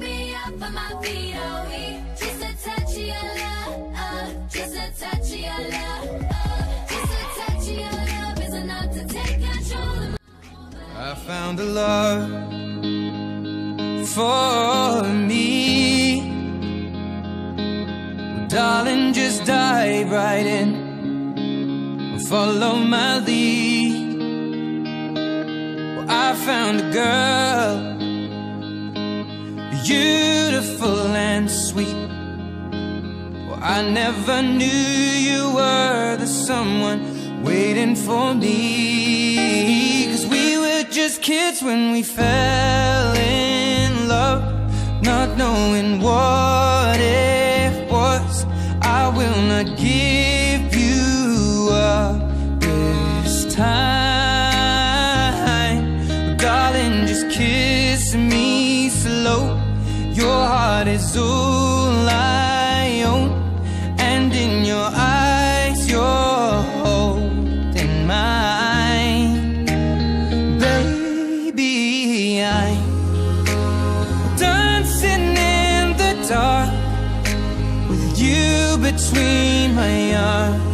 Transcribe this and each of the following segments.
me off of my feet, oh, we just a touch of your love, uh, just a touch of your love, uh, I found a love for me. Well, darling, just dive right in follow my lead. Well, I found a girl, beautiful and sweet. Well, I never knew you were the someone waiting for me. Cause we were just kids when we fell in love, not knowing what it was. I will not give you up this time. Darling, just kiss me slow. Your heart is all I own, and in your eyes, you're holding mine. Baby, I'm dancing in the dark with you between my arms,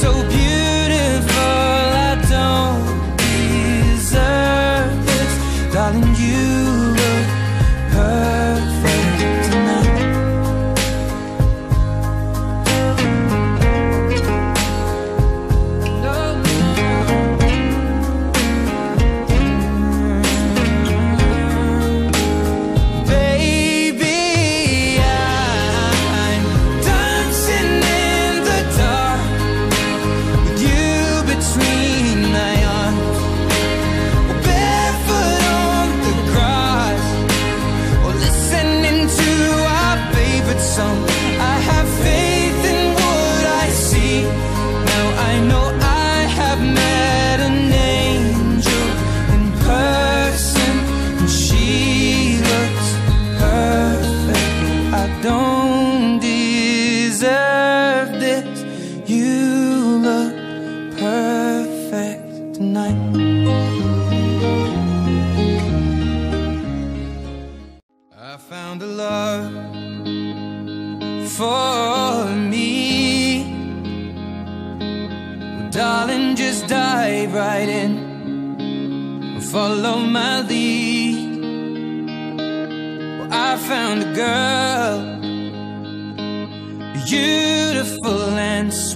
So beautiful, You look perfect tonight. I found a love for me. Well, darling, just dive right in follow my lead. Well, I found a girl, and